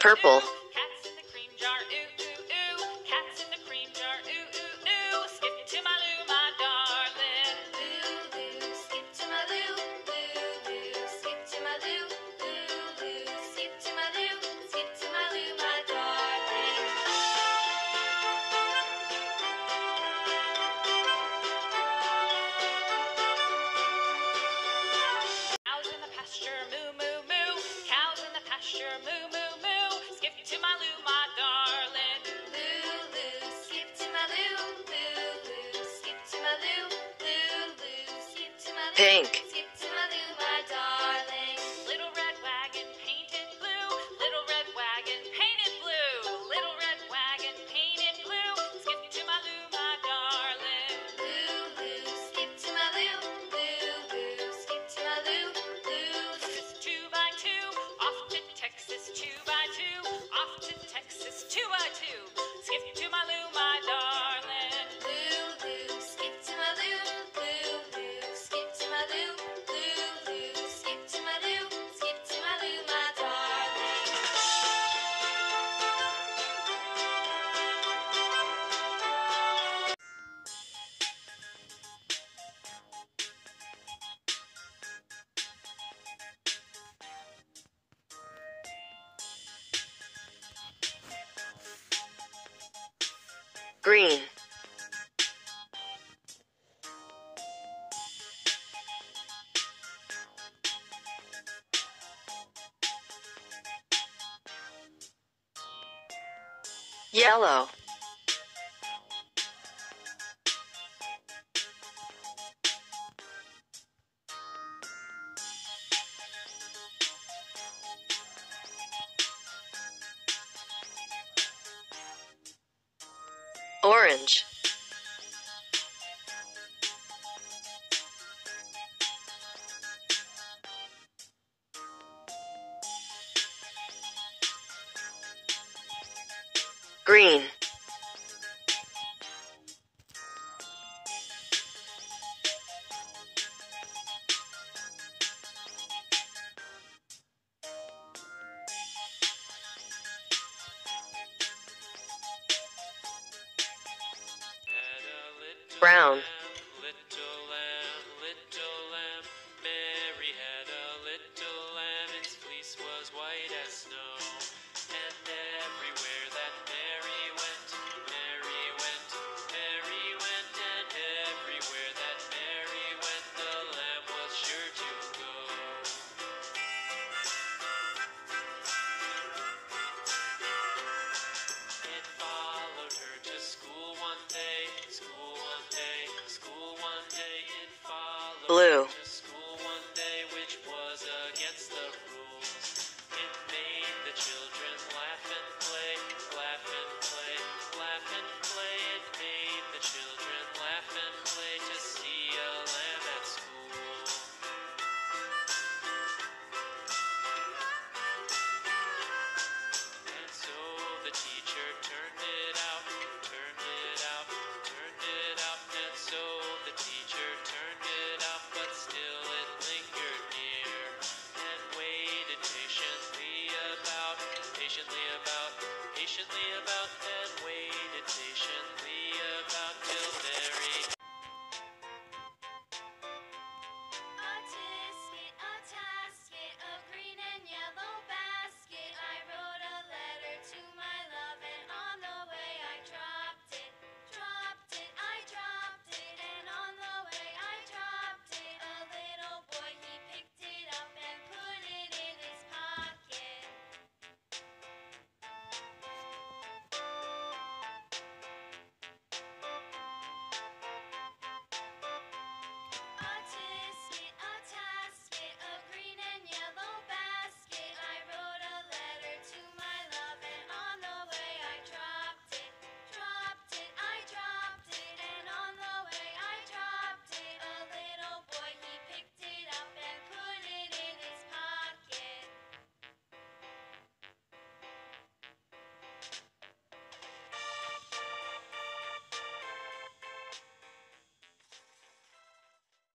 Purple. Pink. Green. Yellow. Orange. Green. Brown. Blue.